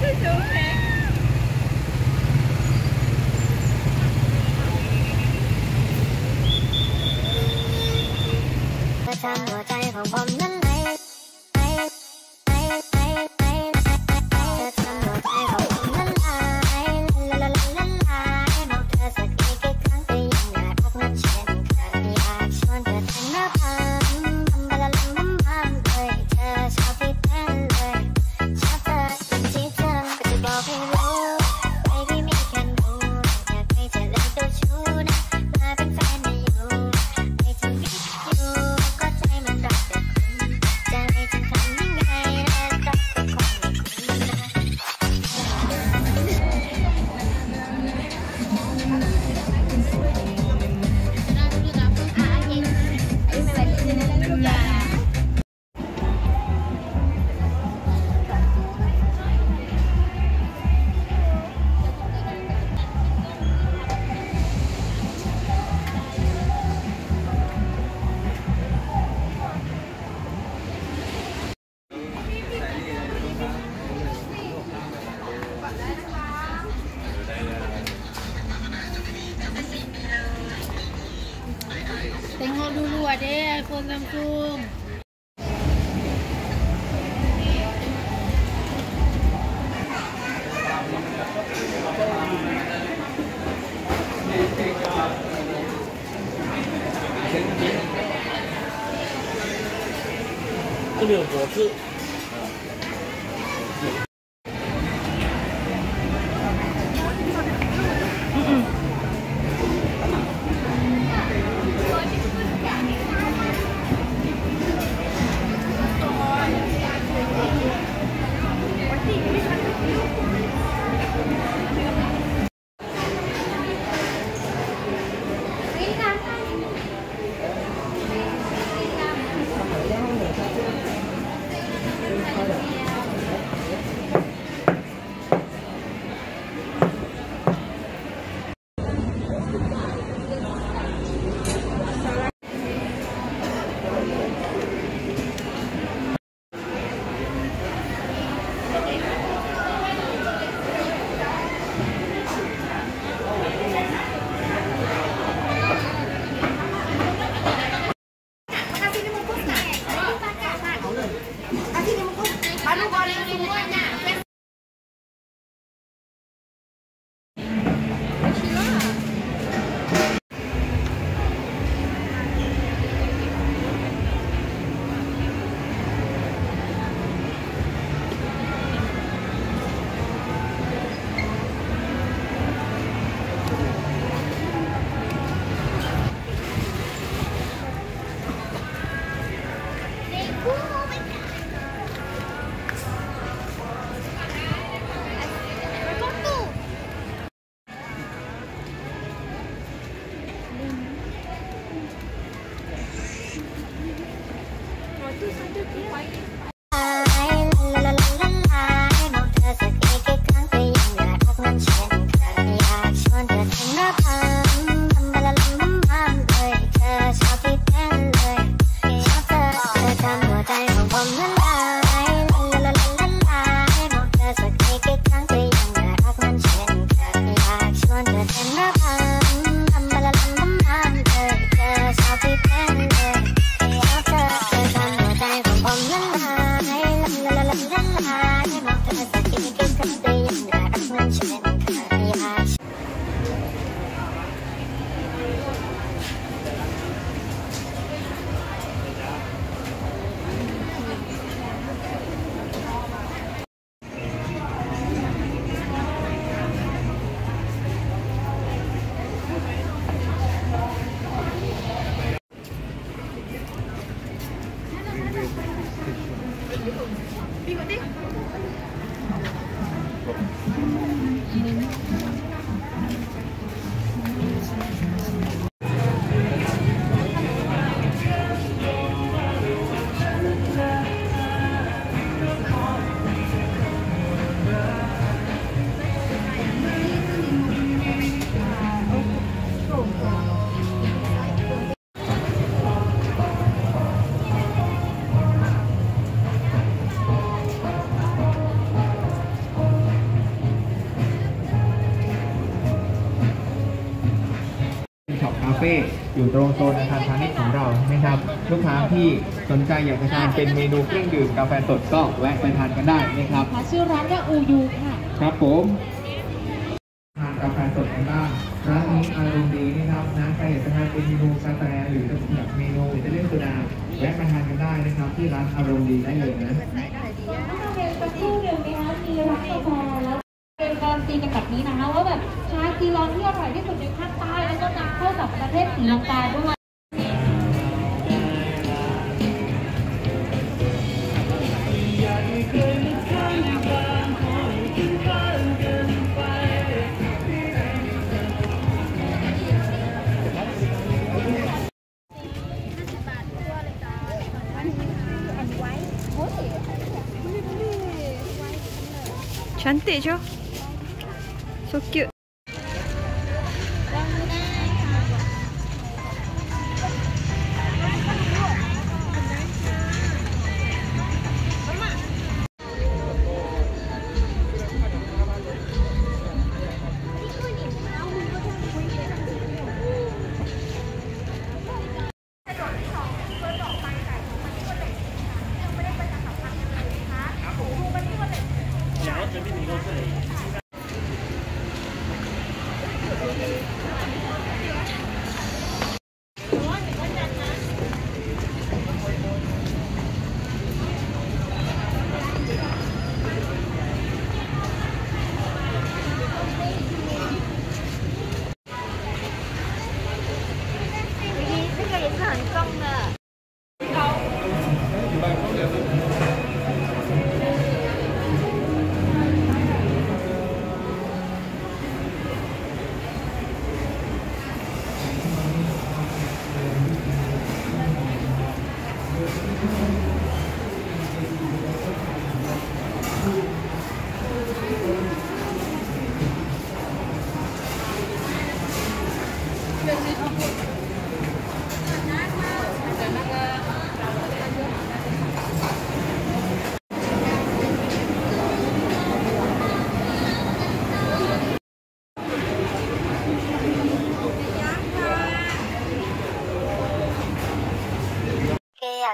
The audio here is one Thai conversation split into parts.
这什么鬼这里有果汁。 ตรงโซนอาคารพาณิชย์ของเรานะครับ ลูกค้าที่สนใจอยากจะทานเป็นเมนูเครื่องดื่มกาแฟสดก็แวะไปทานกันได้นะครับค่ะชื่อร้านว่าอูยูค่ะ ครับผมทานกาแฟสดกันบ้างร้านนี้อารมณ์ดีนะครับนะใครอยากจะทานเป็นเมนูกาแฟหรือจะแบบเมนูอิตาเลียนโซดาแวะมาทานกันได้นะครับ ที่ร้านอารมณ์ดีได้เลยนะถ้าเป็นสักครู่หนึ่งนะคะมีร้านกาแฟแล้วเป็นการันตีกันแบบนี้นะคะว่าแบบชาจีรอนที่อร่อยที่สุด ก็นำเข้าจากประเทศศรีลังกาด้วยฉันติดจ้ะ so cute เธ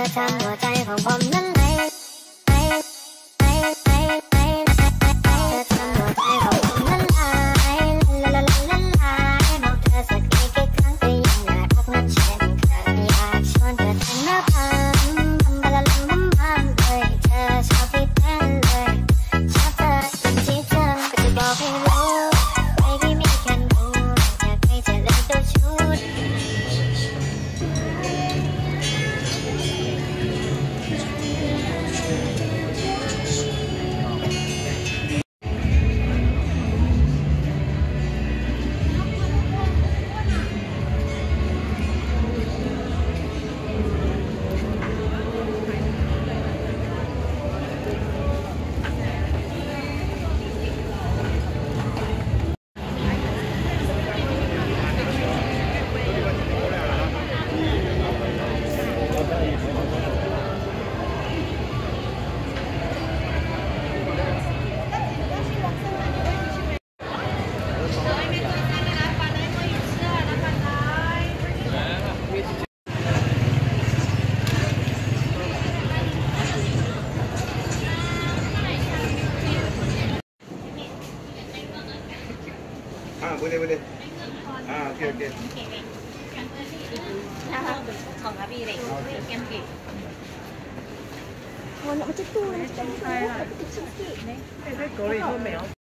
อทำหัวใจของผมนั้นไหลไหลไหลไหลไหลเธอทำ Ah, boleh boleh. Ah, okey okey. เดี๋ยวด้านนี้นะจ๊ะ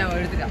ഞാൻ എഴുതില്ല